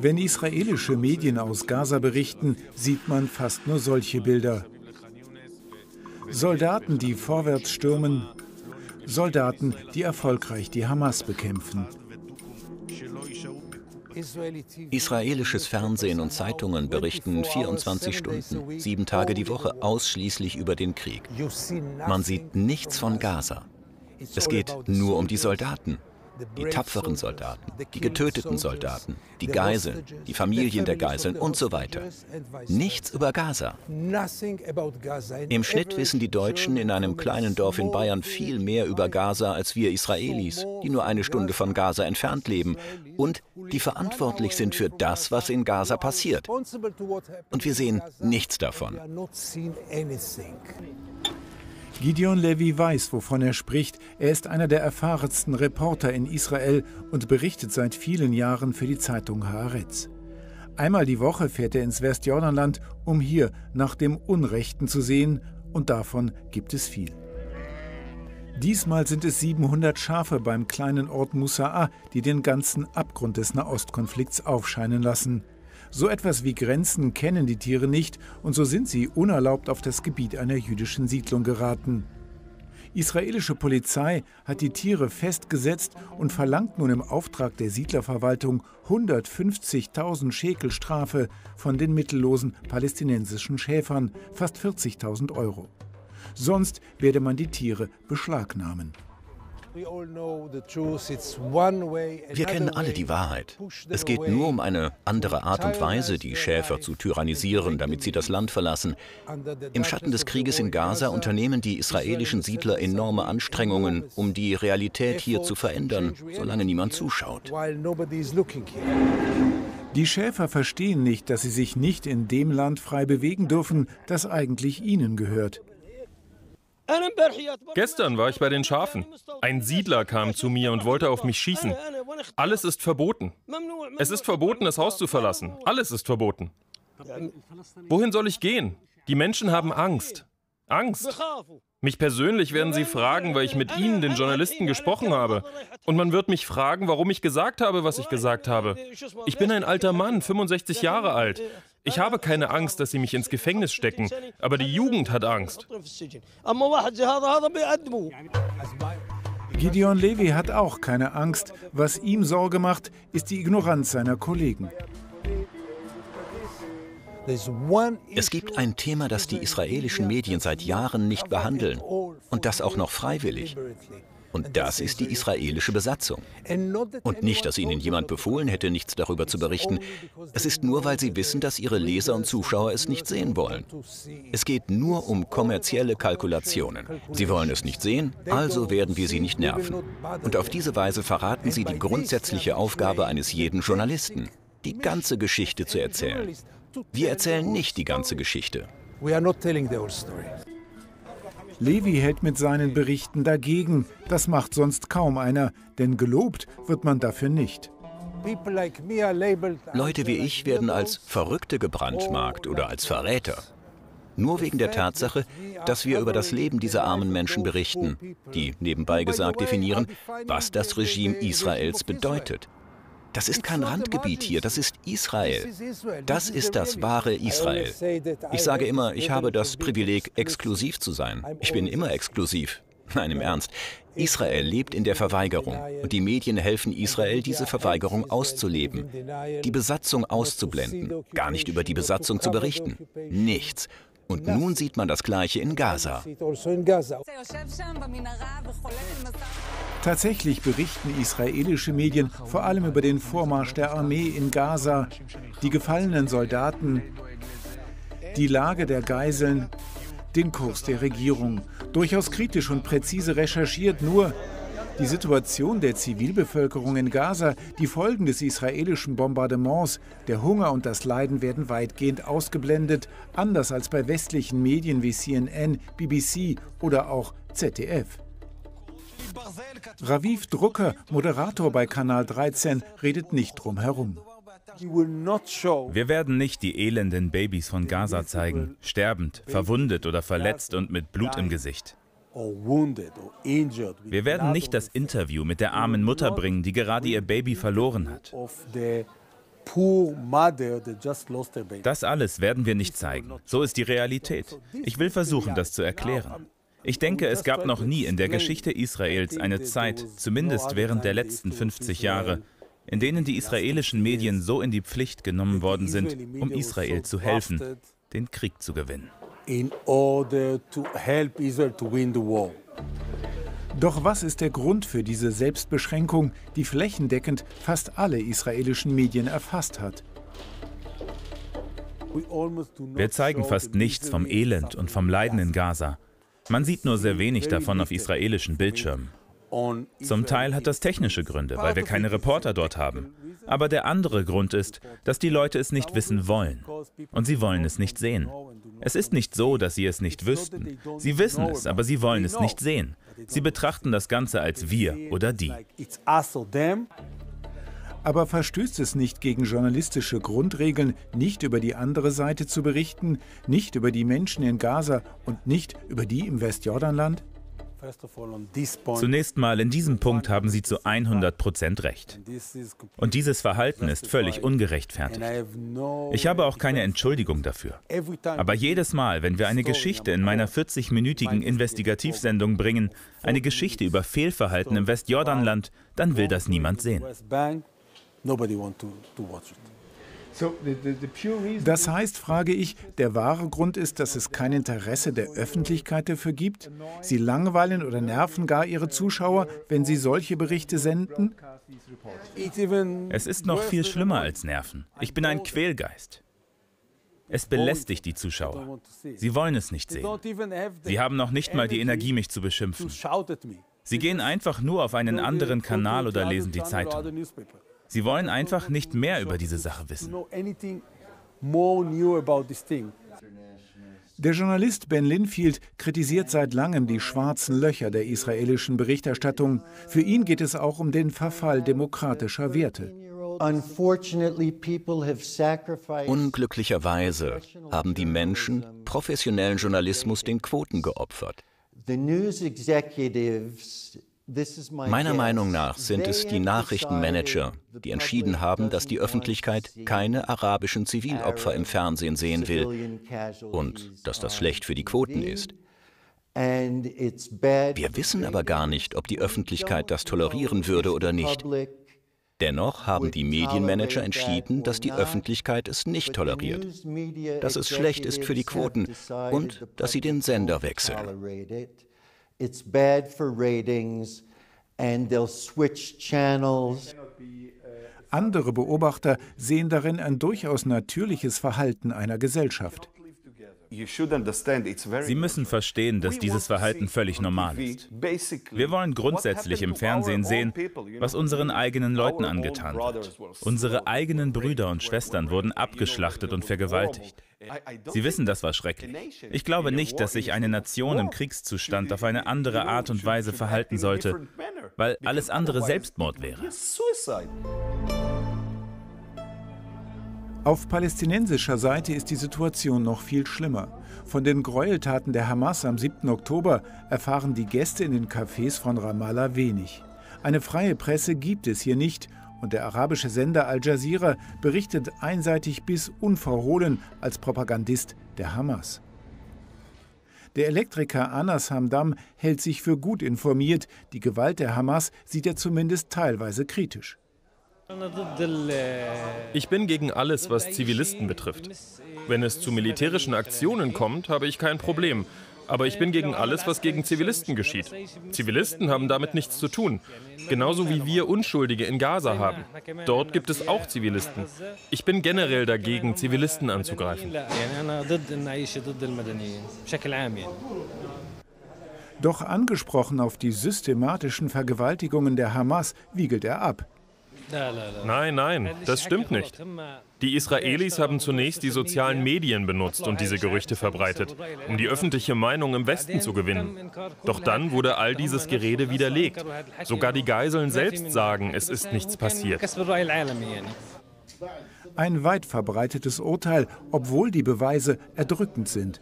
Wenn israelische Medien aus Gaza berichten, sieht man fast nur solche Bilder. Soldaten, die vorwärts stürmen, Soldaten, die erfolgreich die Hamas bekämpfen. Israelisches Fernsehen und Zeitungen berichten 24 Stunden, sieben Tage die Woche ausschließlich über den Krieg. Man sieht nichts von Gaza. Es geht nur um die Soldaten die tapferen Soldaten, die getöteten Soldaten, die Geiseln, die Familien der Geiseln und so weiter. Nichts über Gaza. Im Schnitt wissen die Deutschen in einem kleinen Dorf in Bayern viel mehr über Gaza als wir Israelis, die nur eine Stunde von Gaza entfernt leben und die verantwortlich sind für das, was in Gaza passiert. Und wir sehen nichts davon. Gideon Levy weiß, wovon er spricht. Er ist einer der erfahrensten Reporter in Israel und berichtet seit vielen Jahren für die Zeitung Haaretz. Einmal die Woche fährt er ins Westjordanland, um hier nach dem Unrechten zu sehen, und davon gibt es viel. Diesmal sind es 700 Schafe beim kleinen Ort Musa'a, die den ganzen Abgrund des Nahostkonflikts aufscheinen lassen. So etwas wie Grenzen kennen die Tiere nicht und so sind sie unerlaubt auf das Gebiet einer jüdischen Siedlung geraten. Israelische Polizei hat die Tiere festgesetzt und verlangt nun im Auftrag der Siedlerverwaltung 150.000 Schekel Strafe von den mittellosen palästinensischen Schäfern, fast 40.000 Euro. Sonst werde man die Tiere beschlagnahmen. Wir kennen alle die Wahrheit. Es geht nur um eine andere Art und Weise, die Schäfer zu tyrannisieren, damit sie das Land verlassen. Im Schatten des Krieges in Gaza unternehmen die israelischen Siedler enorme Anstrengungen, um die Realität hier zu verändern, solange niemand zuschaut. Die Schäfer verstehen nicht, dass sie sich nicht in dem Land frei bewegen dürfen, das eigentlich ihnen gehört. Gestern war ich bei den Schafen. Ein Siedler kam zu mir und wollte auf mich schießen. Alles ist verboten. Es ist verboten, das Haus zu verlassen. Alles ist verboten. Wohin soll ich gehen? Die Menschen haben Angst. Angst. Mich persönlich werden sie fragen, weil ich mit ihnen, den Journalisten, gesprochen habe. Und man wird mich fragen, warum ich gesagt habe, was ich gesagt habe. Ich bin ein alter Mann, 65 Jahre alt. Ich habe keine Angst, dass sie mich ins Gefängnis stecken, aber die Jugend hat Angst. Gideon Levy hat auch keine Angst. Was ihm Sorge macht, ist die Ignoranz seiner Kollegen. Es gibt ein Thema, das die israelischen Medien seit Jahren nicht behandeln. Und das auch noch freiwillig. Und das ist die israelische Besatzung. Und nicht, dass ihnen jemand befohlen hätte, nichts darüber zu berichten. Es ist nur, weil sie wissen, dass ihre Leser und Zuschauer es nicht sehen wollen. Es geht nur um kommerzielle Kalkulationen. Sie wollen es nicht sehen, also werden wir sie nicht nerven. Und auf diese Weise verraten sie die grundsätzliche Aufgabe eines jeden Journalisten, die ganze Geschichte zu erzählen. Wir erzählen nicht die ganze Geschichte. Levi hält mit seinen Berichten dagegen. Das macht sonst kaum einer, denn gelobt wird man dafür nicht. Leute wie ich werden als Verrückte gebrandmarkt oder als Verräter. Nur wegen der Tatsache, dass wir über das Leben dieser armen Menschen berichten, die nebenbei gesagt definieren, was das Regime Israels bedeutet. Das ist kein Randgebiet hier, das ist Israel. Das ist das wahre Israel. Ich sage immer, ich habe das Privileg, exklusiv zu sein. Ich bin immer exklusiv. Nein, im Ernst. Israel lebt in der Verweigerung und die Medien helfen Israel, diese Verweigerung auszuleben, die Besatzung auszublenden, gar nicht über die Besatzung zu berichten. Nichts. Und nun sieht man das Gleiche in Gaza. Tatsächlich berichten israelische Medien vor allem über den Vormarsch der Armee in Gaza, die gefallenen Soldaten, die Lage der Geiseln, den Kurs der Regierung. Durchaus kritisch und präzise recherchiert, nur die Situation der Zivilbevölkerung in Gaza, die Folgen des israelischen Bombardements, der Hunger und das Leiden werden weitgehend ausgeblendet, anders als bei westlichen Medien wie CNN, BBC oder auch ZDF. Raviv Drucker, Moderator bei Kanal 13, redet nicht drum herum. Wir werden nicht die elenden Babys von Gaza zeigen, sterbend, verwundet oder verletzt und mit Blut im Gesicht. Wir werden nicht das Interview mit der armen Mutter bringen, die gerade ihr Baby verloren hat. Das alles werden wir nicht zeigen. So ist die Realität. Ich will versuchen, das zu erklären. Ich denke, es gab noch nie in der Geschichte Israels eine Zeit, zumindest während der letzten 50 Jahre, in denen die israelischen Medien so in die Pflicht genommen worden sind, um Israel zu helfen, den Krieg zu gewinnen. Doch was ist der Grund für diese Selbstbeschränkung, die flächendeckend fast alle israelischen Medien erfasst hat? Wir zeigen fast nichts vom Elend und vom Leiden in Gaza. Man sieht nur sehr wenig davon auf israelischen Bildschirmen. Zum Teil hat das technische Gründe, weil wir keine Reporter dort haben. Aber der andere Grund ist, dass die Leute es nicht wissen wollen. Und sie wollen es nicht sehen. Es ist nicht so, dass sie es nicht wüssten. Sie wissen es, aber sie wollen es nicht sehen. Sie betrachten das Ganze als wir oder die. Aber verstößt es nicht gegen journalistische Grundregeln, nicht über die andere Seite zu berichten, nicht über die Menschen in Gaza und nicht über die im Westjordanland? Zunächst mal in diesem Punkt haben Sie zu 100 Prozent recht. Und dieses Verhalten ist völlig ungerechtfertigt. Ich habe auch keine Entschuldigung dafür. Aber jedes Mal, wenn wir eine Geschichte in meiner 40-minütigen Investigativsendung bringen, eine Geschichte über Fehlverhalten im Westjordanland, dann will das niemand sehen. Das heißt, frage ich, der wahre Grund ist, dass es kein Interesse der Öffentlichkeit dafür gibt? Sie langweilen oder nerven gar ihre Zuschauer, wenn sie solche Berichte senden? Es ist noch viel schlimmer als Nerven. Ich bin ein Quälgeist. Es belästigt die Zuschauer. Sie wollen es nicht sehen. Sie haben noch nicht mal die Energie, mich zu beschimpfen. Sie gehen einfach nur auf einen anderen Kanal oder lesen die Zeitung. Sie wollen einfach nicht mehr über diese Sache wissen. Der Journalist Ben Linfield kritisiert seit langem die schwarzen Löcher der israelischen Berichterstattung. Für ihn geht es auch um den Verfall demokratischer Werte. Unglücklicherweise haben die Menschen professionellen Journalismus den Quoten geopfert. Meiner Meinung nach sind es die Nachrichtenmanager, die entschieden haben, dass die Öffentlichkeit keine arabischen Zivilopfer im Fernsehen sehen will und dass das schlecht für die Quoten ist. Wir wissen aber gar nicht, ob die Öffentlichkeit das tolerieren würde oder nicht. Dennoch haben die Medienmanager entschieden, dass die Öffentlichkeit es nicht toleriert, dass es schlecht ist für die Quoten und dass sie den Sender wechseln. It's bad for ratings and they'll switch channels. Andere Beobachter sehen darin ein durchaus natürliches Verhalten einer Gesellschaft. Sie müssen verstehen, dass dieses Verhalten völlig normal ist. Wir wollen grundsätzlich im Fernsehen sehen, was unseren eigenen Leuten angetan wird. Unsere eigenen Brüder und Schwestern wurden abgeschlachtet und vergewaltigt. Sie wissen, das war schrecklich. Ich glaube nicht, dass sich eine Nation im Kriegszustand auf eine andere Art und Weise verhalten sollte, weil alles andere Selbstmord wäre. Auf palästinensischer Seite ist die Situation noch viel schlimmer. Von den Gräueltaten der Hamas am 7. Oktober erfahren die Gäste in den Cafés von Ramallah wenig. Eine freie Presse gibt es hier nicht und der arabische Sender Al Jazeera berichtet einseitig bis unverhohlen als Propagandist der Hamas. Der Elektriker Anas Hamdam hält sich für gut informiert. Die Gewalt der Hamas sieht er zumindest teilweise kritisch. Ich bin gegen alles, was Zivilisten betrifft. Wenn es zu militärischen Aktionen kommt, habe ich kein Problem. Aber ich bin gegen alles, was gegen Zivilisten geschieht. Zivilisten haben damit nichts zu tun. Genauso wie wir Unschuldige in Gaza haben. Dort gibt es auch Zivilisten. Ich bin generell dagegen, Zivilisten anzugreifen. Doch angesprochen auf die systematischen Vergewaltigungen der Hamas wiegelt er ab. Nein, nein, das stimmt nicht. Die Israelis haben zunächst die sozialen Medien benutzt und diese Gerüchte verbreitet, um die öffentliche Meinung im Westen zu gewinnen. Doch dann wurde all dieses Gerede widerlegt. Sogar die Geiseln selbst sagen, es ist nichts passiert. Ein weit verbreitetes Urteil, obwohl die Beweise erdrückend sind.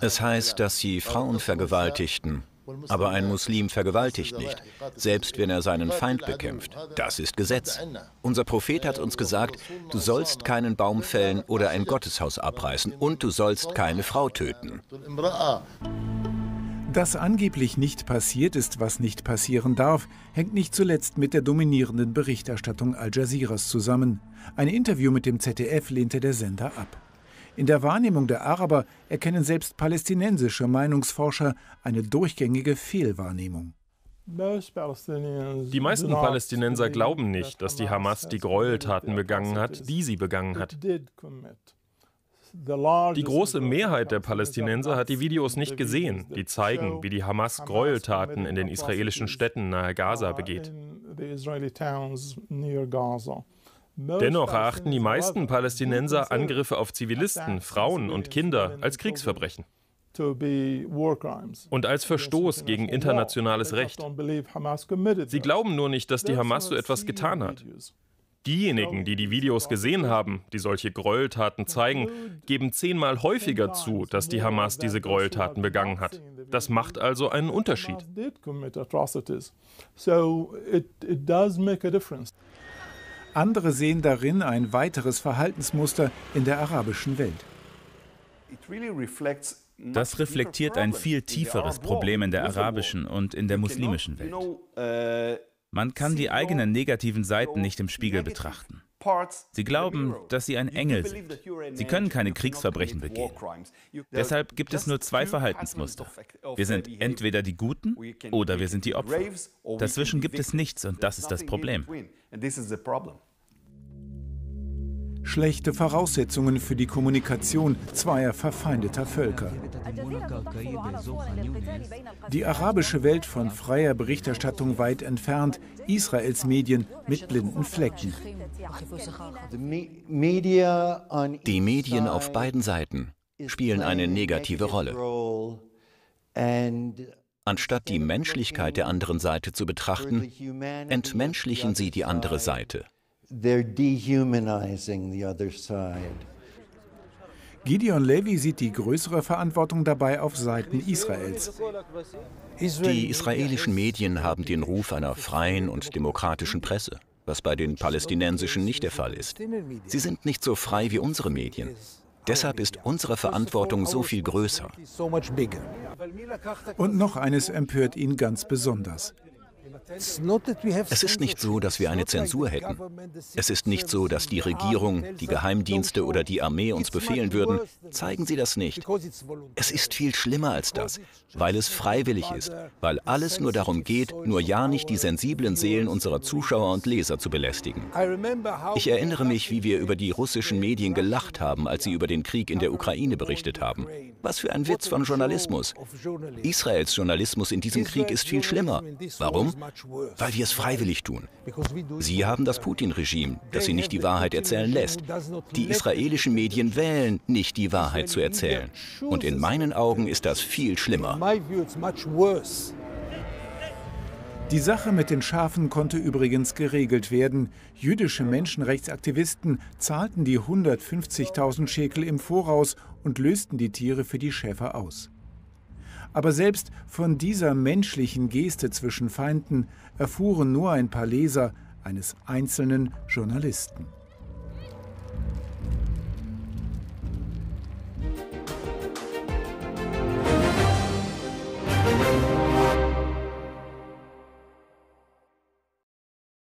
Es heißt, dass sie Frauen vergewaltigten. Aber ein Muslim vergewaltigt nicht, selbst wenn er seinen Feind bekämpft. Das ist Gesetz. Unser Prophet hat uns gesagt, du sollst keinen Baum fällen oder ein Gotteshaus abreißen und du sollst keine Frau töten. Dass angeblich nicht passiert ist, was nicht passieren darf, hängt nicht zuletzt mit der dominierenden Berichterstattung Al Jazeeras zusammen. Ein Interview mit dem ZDF lehnte der Sender ab. In der Wahrnehmung der Araber erkennen selbst palästinensische Meinungsforscher eine durchgängige Fehlwahrnehmung. Die meisten Palästinenser glauben nicht, dass die Hamas die Gräueltaten begangen hat, die sie begangen hat. Die große Mehrheit der Palästinenser hat die Videos nicht gesehen, die zeigen, wie die Hamas Gräueltaten in den israelischen Städten nahe Gaza begeht. Dennoch erachten die meisten Palästinenser Angriffe auf Zivilisten, Frauen und Kinder als Kriegsverbrechen und als Verstoß gegen internationales Recht. Sie glauben nur nicht, dass die Hamas so etwas getan hat. Diejenigen, die die Videos gesehen haben, die solche Gräueltaten zeigen, geben zehnmal häufiger zu, dass die Hamas diese Gräueltaten begangen hat. Das macht also einen Unterschied. Andere sehen darin ein weiteres Verhaltensmuster in der arabischen Welt. Das reflektiert ein viel tieferes Problem in der arabischen und in der muslimischen Welt. Man kann die eigenen negativen Seiten nicht im Spiegel betrachten. Sie glauben, dass sie ein Engel sind. Sie können keine Kriegsverbrechen begehen. Deshalb gibt es nur zwei Verhaltensmuster. Wir sind entweder die Guten oder wir sind die Opfer. Dazwischen gibt es nichts und das ist das Problem. Schlechte Voraussetzungen für die Kommunikation zweier verfeindeter Völker. Die arabische Welt von freier Berichterstattung weit entfernt, Israels Medien mit blinden Flecken. Die Medien auf beiden Seiten spielen eine negative Rolle. Anstatt die Menschlichkeit der anderen Seite zu betrachten, entmenschlichen sie die andere Seite. Gideon Levy sieht die größere Verantwortung dabei auf Seiten Israels. Die israelischen Medien haben den Ruf einer freien und demokratischen Presse, was bei den palästinensischen nicht der Fall ist. Sie sind nicht so frei wie unsere Medien. Deshalb ist unsere Verantwortung so viel größer. Und noch eines empört ihn ganz besonders. Es ist nicht so, dass wir eine Zensur hätten. Es ist nicht so, dass die Regierung, die Geheimdienste oder die Armee uns befehlen würden. Zeigen sie das nicht. Es ist viel schlimmer als das, weil es freiwillig ist, weil alles nur darum geht, nur ja nicht die sensiblen Seelen unserer Zuschauer und Leser zu belästigen. Ich erinnere mich, wie wir über die russischen Medien gelacht haben, als sie über den Krieg in der Ukraine berichtet haben. Was für ein Witz von Journalismus. Israels Journalismus in diesem Krieg ist viel schlimmer. Warum? Weil wir es freiwillig tun. Sie haben das Putin-Regime, das sie nicht die Wahrheit erzählen lässt. Die israelischen Medien wählen, nicht die Wahrheit zu erzählen. Und in meinen Augen ist das viel schlimmer. Die Sache mit den Schafen konnte übrigens geregelt werden. Jüdische Menschenrechtsaktivisten zahlten die 150.000 Schekel im Voraus und lösten die Tiere für die Schäfer aus. Aber selbst von dieser menschlichen Geste zwischen Feinden erfuhren nur ein paar Leser eines einzelnen Journalisten.